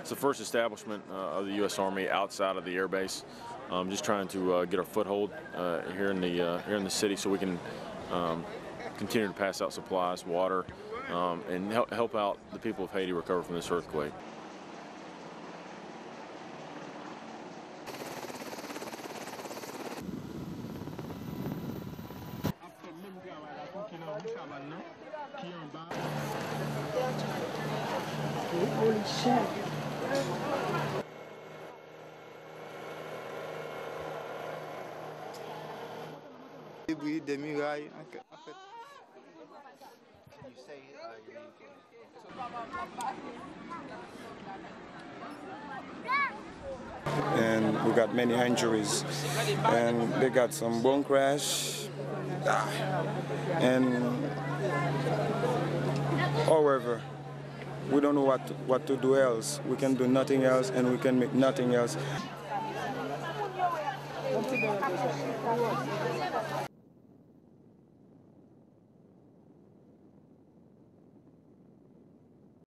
It's the first establishment uh, of the U.S. Army outside of the air base. Um, just trying to uh, get our foothold uh, here in the uh, here in the city, so we can um, continue to pass out supplies, water, um, and help, help out the people of Haiti recover from this earthquake. Holy shit. des murailles. En fait. And we got many injuries. And they got some bone crash. Ah. And however, we don't know what to, what to do else. We can do nothing else and we can make nothing else.